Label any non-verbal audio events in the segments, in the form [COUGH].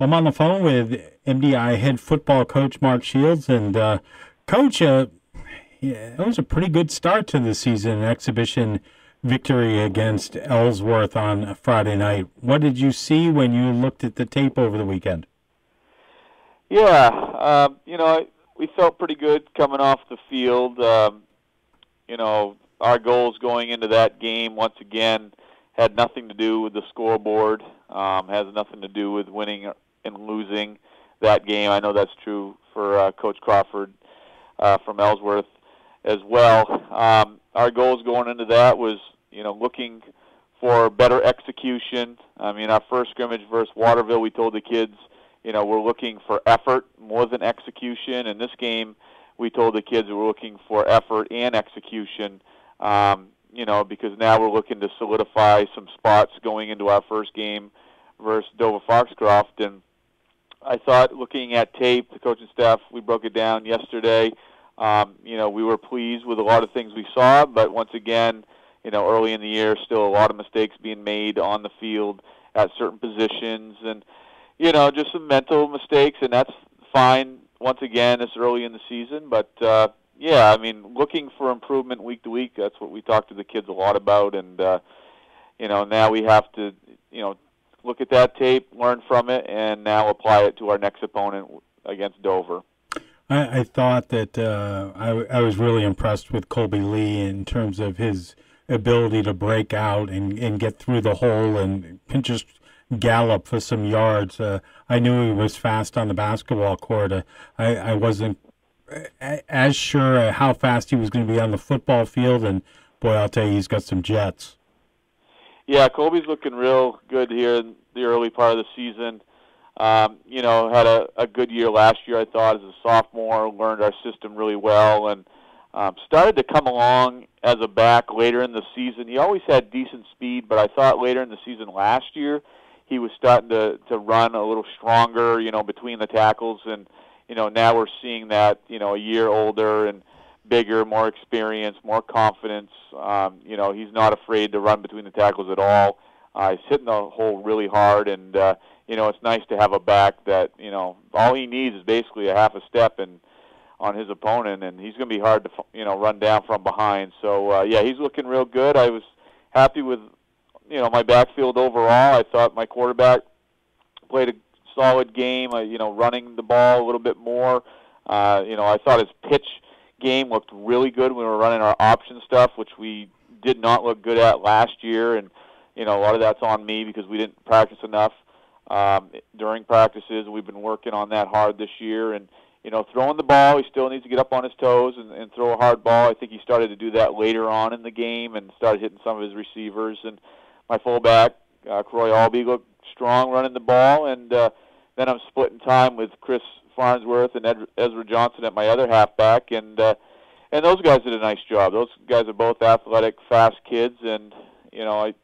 I'm on the phone with MDI head football coach Mark Shields, and uh, coach, uh, yeah, was a pretty good start to the season. Exhibition victory against Ellsworth on Friday night. What did you see when you looked at the tape over the weekend? Yeah, um, you know, we felt pretty good coming off the field. Um, you know, our goals going into that game once again had nothing to do with the scoreboard. Um, has nothing to do with winning and losing that game. I know that's true for uh, Coach Crawford uh, from Ellsworth as well. Um, our goals going into that was, you know, looking for better execution. I mean, our first scrimmage versus Waterville, we told the kids, you know, we're looking for effort more than execution. In this game, we told the kids we're looking for effort and execution. Um, you know, because now we're looking to solidify some spots going into our first game versus Dover Foxcroft. And I thought, looking at tape, the coaching staff, we broke it down yesterday. Um, you know, we were pleased with a lot of things we saw, but once again, you know, early in the year, still a lot of mistakes being made on the field at certain positions, and you know, just some mental mistakes, and that's fine. Once again, it's early in the season, but uh, yeah, I mean, looking for improvement week to week. That's what we talk to the kids a lot about, and uh, you know, now we have to, you know, look at that tape, learn from it, and now apply it to our next opponent against Dover. I, I thought that uh, I, I was really impressed with Colby Lee in terms of his ability to break out and, and get through the hole and, just gallop for some yards. Uh, I knew he was fast on the basketball court. Uh, I, I wasn't as sure how fast he was going to be on the football field, and boy, I'll tell you, he's got some jets. Yeah, Colby's looking real good here in the early part of the season. Um, you know, had a, a good year last year, I thought, as a sophomore, learned our system really well, and um, started to come along as a back later in the season. He always had decent speed, but I thought later in the season last year he was starting to to run a little stronger, you know, between the tackles, and you know now we're seeing that you know a year older and bigger, more experience, more confidence. Um, you know, he's not afraid to run between the tackles at all. Uh, he's hitting the hole really hard, and uh, you know it's nice to have a back that you know all he needs is basically a half a step and on his opponent, and he's going to be hard to you know run down from behind. So uh, yeah, he's looking real good. I was happy with you know my backfield overall. I thought my quarterback played a solid game. Uh, you know, running the ball a little bit more. Uh, you know, I thought his pitch game looked really good when we were running our option stuff, which we did not look good at last year, and you know a lot of that's on me because we didn't practice enough um, during practices. We've been working on that hard this year, and you know throwing the ball, he still needs to get up on his toes and, and throw a hard ball. I think he started to do that later on in the game and started hitting some of his receivers. And my fullback, uh, Croy Albee, looked strong running the ball, and uh, then I'm splitting time with Chris Farnsworth and Ed, Ezra Johnson at my other halfback, and uh, and those guys did a nice job. Those guys are both athletic, fast kids, and you know, I,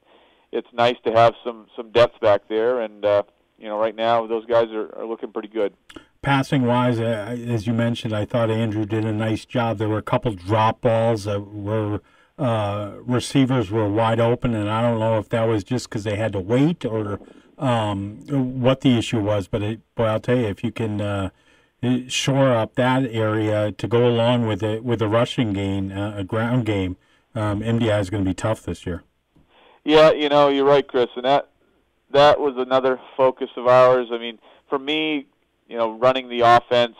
it's nice to have some some depth back there. And uh, you know, right now those guys are, are looking pretty good. Passing wise, uh, as you mentioned, I thought Andrew did a nice job. There were a couple drop balls that were uh, receivers were wide open, and I don't know if that was just because they had to wait or um, what the issue was. But it, boy, I'll tell you, if you can uh, shore up that area to go along with it with a rushing game, uh, a ground game, um, MDI is going to be tough this year. Yeah, you know, you're right, Chris, and that that was another focus of ours. I mean, for me, you know, running the offense,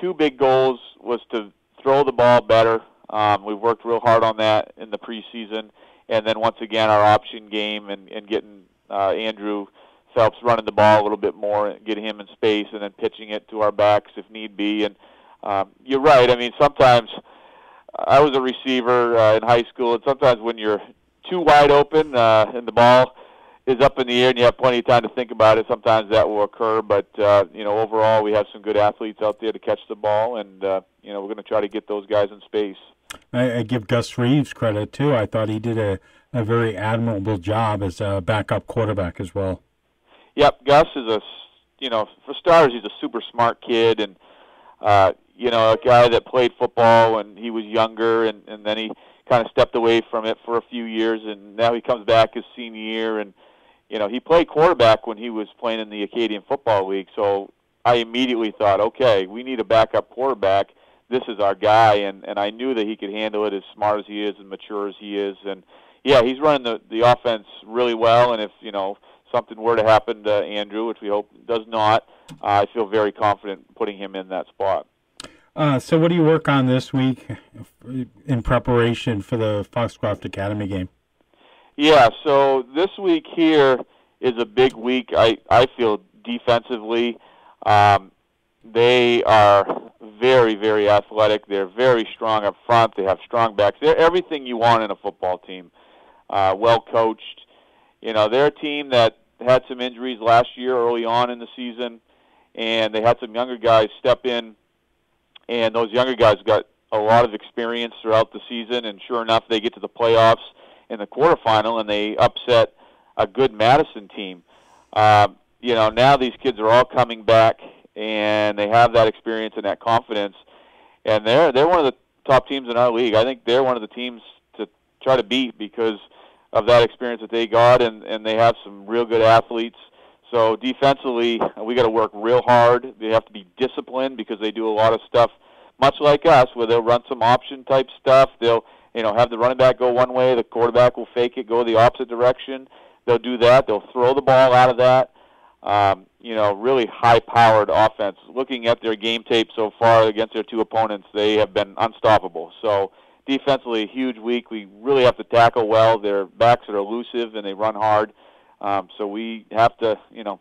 two big goals was to throw the ball better. Um, we've worked real hard on that in the preseason, and then once again, our option game and, and getting uh, Andrew Phelps running the ball a litting bit more, getting him in space, and then pitching it to our backs if need be. And um, you're right. I mean, sometimes I was a receiver uh, in high school, and sometimes when you're too wide open uh, and the ball is up in the air and you have plenty of time to think about it, sometimes that will occur. But uh, you know, overall, we have some good athletes out there to catch the ball, and uh, you know, we're going to try to get those guys in space. I, I give Gus Reeves credit too. I thought he did a, a very admirable job as a backup quarterback as well. Yep, Gus is a you know for starters he's a super smart kid and uh, you know a guy that played football when he was younger and and then he kind of stepped away from it for a few years and now he comes back his senior year and you know, he played quarterback when he was playing in the Acadian Football League. So I immediately thought, okay, we need a backup quarterback. This is our guy, and and I knew that he could handle it as smart as he is and mature as he is, and yeah, he's running the the offense really well. And if you know something were to happen to Andrew, which we hope does not, uh, I feel very confident putting him in that spot. Uh, so, what do you work on this week in preparation for the Foxcroft Academy game? Yeah, so this week here is a big week. I I feel defensively, um, they are very very athletic. They're very strong up front. They have strong backs. They're everything you want in a football team. Uh, well coached. You know, they're a team that had some injuries last year early on in the season, and they had some younger guys step in and those younger guys got a lot of experience throughout the season. And sure enough, they get to the playoffs in the quarterfinal, and they upset a good Madison team. Um, you know, now these kids are all coming back, and they have that experience and that confidence, and they're they're one of the top teams in our league. I think they're one of the teams to try to beat because of that experience that they got, and and they have some real good athletes. So defensively, we got to work real hard. They have to be disciplined because they do a lot of stuff, much like us, where they'll run some option type stuff. They'll, you know, have the running back go one way, the quarterback will fake it, go the opposite direction. They'll do that. They'll throw the ball out of that. Um, you know, really high-powered offense. Looking at their game tape so far against their two opponents, they have been unstoppable. So defensively, a huge week. We really have to tackle well. Their backs are elusive and they run hard. Um, so we have to, you know,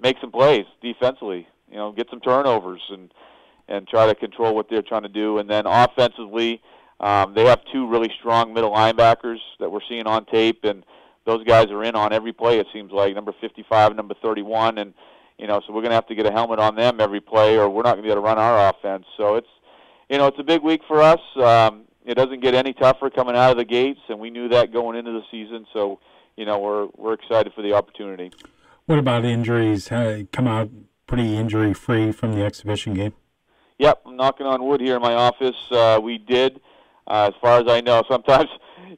make some plays defensively. You know, get some turnovers and and try to control what they're trying to do. And then offensively, um, they have two really strong middle linebackers that we're seeing on tape, and those guys are in on every play. It seems like number 55, number 31, and you know, so we're going to have to get a helmet on them every play, or we're not going to be able to run our offense. So it's, you know, it's a big week for us. Um, it doesn't get any tougher coming out of the gates, and we knew that going into the season. So you know, we're we're excited for the opportunity. What about injuries? How, come out pretty injury free from the exhibition game? Yep, I'm knocking on wood here in my office. Uh, we did, uh, as far as I know. [LAUGHS] Sometimes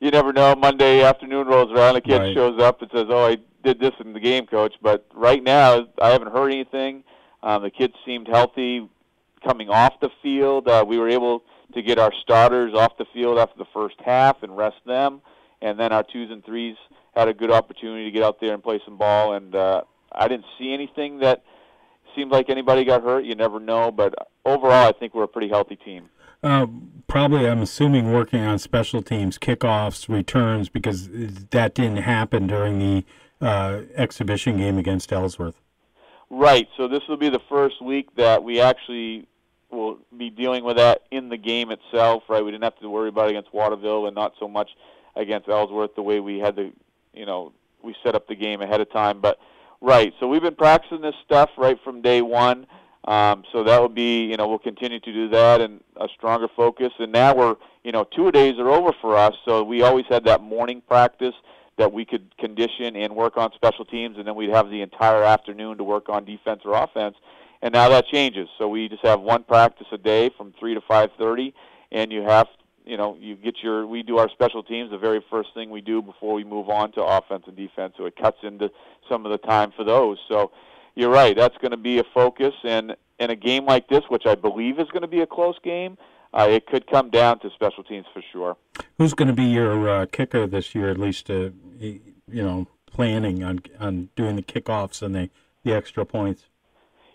you never know. Monday afternoon rolls around, a kid right. shows up and says, "Oh, I did this in the game, coach." But right now, I haven't heard anything. Um, the kids seemed healthy coming off the field. Uh, we were able to get our starters off the field after the first half and rest them, and then our twos and threes had a good opportunity to get out there and play some ball. And uh, I didn't see anything that seemed like anybody got hurt. You never know, but overall, I think we're a pretty healthy team. Uh, probably, I'm assuming working on special teams, kickoffs, returns, because that didn't happen during the uh, exhibition game against Ellsworth. Right. So this will be the first week that we actually will be dealing with that in the game itself. Right. We didn't have to worry about it against Waterville, and not so much against Ellsworth the way we had to you know we set up the game ahead of time. But right, so we've been practicing this stuff right from day one. Um, so that will be, you know, we'll continue to do that and a stronger focus. And now we're, you know, two days are over for us. So we always had that morning practice that we could condition and work on special teams, and then we'd have the entire afternoon to work on defense or offense. And now that changes. So we just have one practice a day from three to five thirty, and you have you know, you get your we do our special teams the very first thing we do before we move on to offense and defense. So it cuts into some of the time for those. So you're right, that's going to be a focus and in a game like this, which I believe is going to be a close game, uh, it could come down to special teams for sure. Who's going to be your uh, kicker this year? At least, uh, you know, planning on on doing the kickoffs and the the extra points.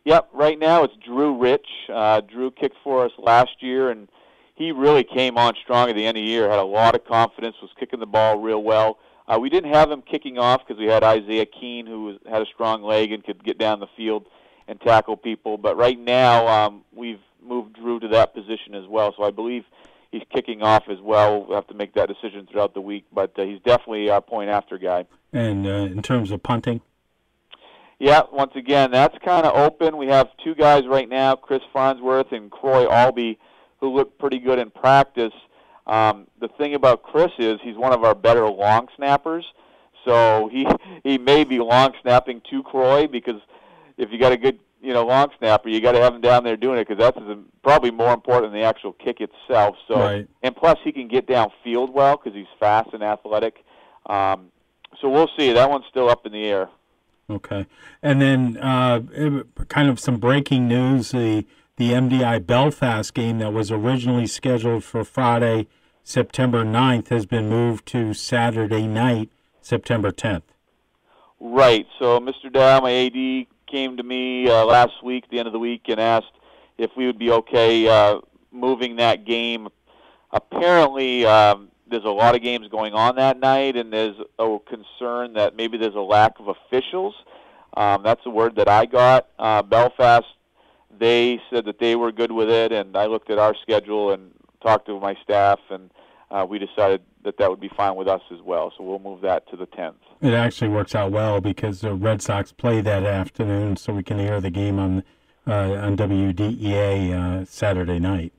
Yep. Right now it's Drew Rich. Uh, Drew kicked for us last year and he really came on strong at the end of the year. Had a lot of confidence. Was kicking the ball real well. Uh, we didn't have him kicking off because we had Isaiah Keene, who was, had a strong leg and could get down the field and tackle people. But right now, um, we've moved Drew to that position as well. So I believe he's kicking off as well. We'll have to make that decision throughout the week. But uh, he's definitely our point after guy. And uh, in terms of punting. Yeah, once again, that's kind of open. We have two guys right now, Chris Farnsworth and Croy Albee, who looked pretty good in practice. Um, the thing about Chris is he's one of our better long snappers, so [LAUGHS] he he may be long snapping to Croy because if you got a good you know long snapper, you got to have him down there doing it because that's probably more important than the actual kick itself. So right. and plus he can get downfield well because he's fast and athletic. Um, so we'll see. That one's still up in the air. Okay, and then uh, kind of some breaking news: the the MDI Belfast game that was originally scheduled for Friday, September 9th, has been moved to Saturday night, September 10th. Right. So Mr. Dow, my AD, came to me uh, last week, the end of the week, and asked if we would be okay uh, moving that game. Apparently, um, there's a lot of games going on that night, and there's a concern that maybe there's a lack of officials. Um, that's the word that I got. Uh, Belfast, they said that they were good with it, and I looked at our schedule and talked to my staff, and uh, we decided that that would be fine with us as well. So we'll move that to the 10th. It actually works out well because the Red Sox play that afternoon, so we can hear the game on uh, on WDEA uh, Saturday night.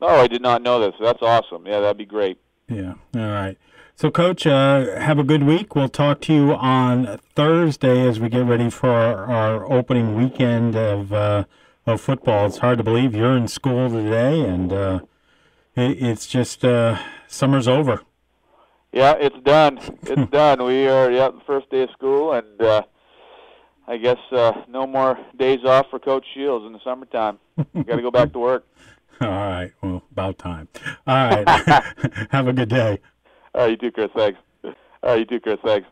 Oh, I did not know this. That's awesome. Yeah, that'd be great. Yeah. All right. So, Coach, uh, have a good week. We'll talk to you on Thursday as we get ready for our, our opening weekend of uh, of football. It's hard to believe you're in school today, and uh, it, it's just uh, summer's over. Yeah, it's done. It's [LAUGHS] done. We are yeah the first day of school, and uh, I guess uh, no more days off for Coach Shields in the summertime. Got to go back to work. [LAUGHS] All right. Well, about time. All right. [LAUGHS] have a good day. All right, you too, Chris. Thanks. All right, you too, Chris. Thanks.